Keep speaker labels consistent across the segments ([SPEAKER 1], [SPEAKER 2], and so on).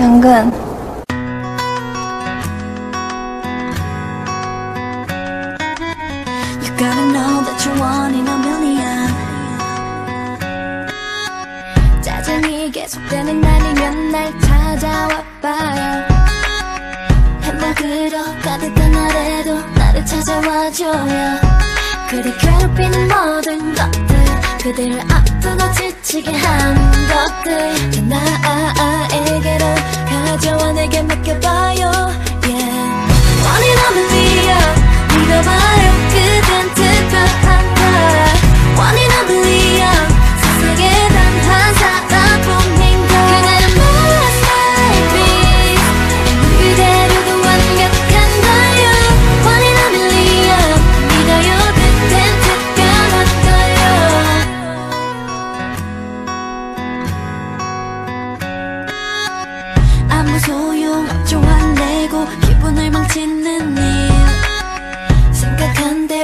[SPEAKER 1] 당근.
[SPEAKER 2] You gotta know that you're one in a million. 짜증이 계속되는 날이면 날 찾아와 봐요. 행복으로 가득한 날에도 나를 찾아와줘요. 그대 괴롭히는 모든 것들 그대를 아프고 지치게 하는 것들. 다나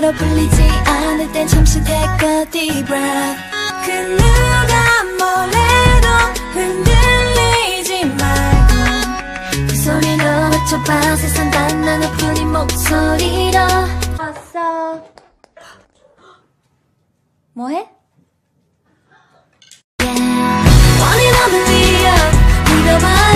[SPEAKER 2] 대로 풀리지 않을 땐 잠시 take a deep breath. 그 누가 뭐래도 흔들리지 말고 그 소리로 맞춰봐. 세상 단 하나뿐인 목소리로.
[SPEAKER 1] 왔어. 뭐해?
[SPEAKER 2] One in a million 믿어봐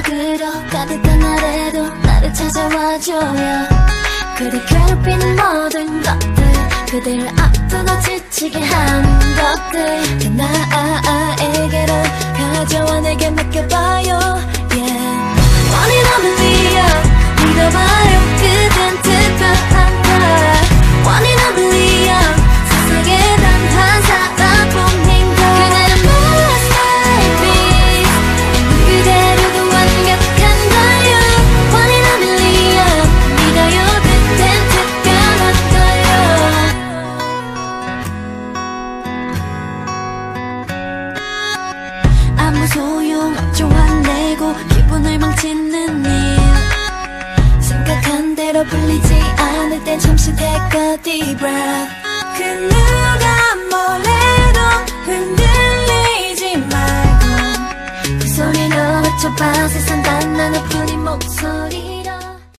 [SPEAKER 2] 행복으로 가득한 날에도 나를 찾아와줘요. 그대 괴롭히는 모든 것들 그대를 아프고 지치게 하는 것 기분을 망치는 일. 생각한 대로 풀리지 않을 땐 잠시 take a deep breath. 그 누가 뭐래